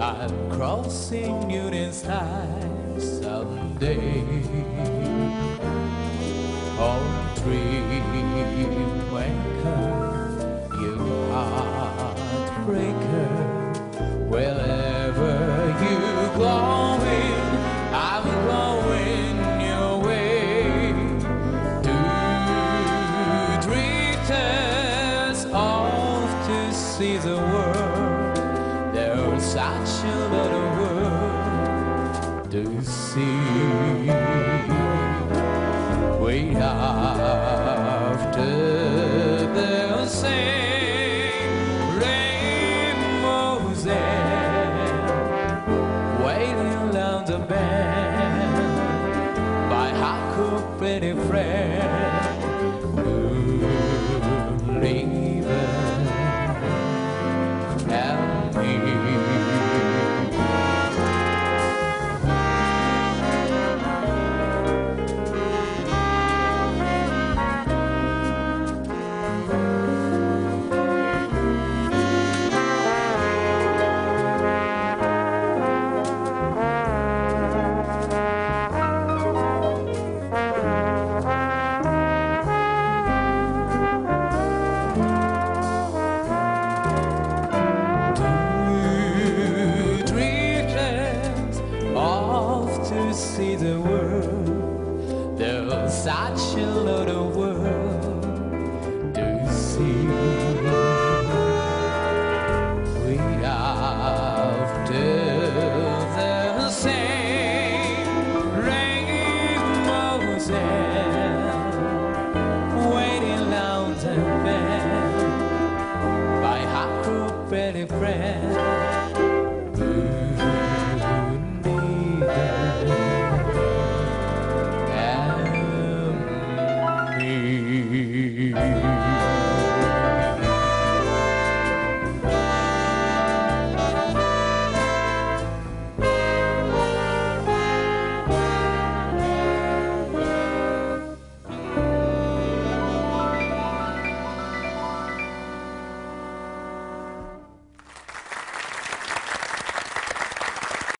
I'm crossing Union Sky someday. Oh, dream you heartbreaker, wherever you going, I'm your way. Returns off to see the world. Such a of world to see. Wait after the same rainbows there, waiting on the bend by Huckleberry friend such a lot of world to see. We after the same rainbows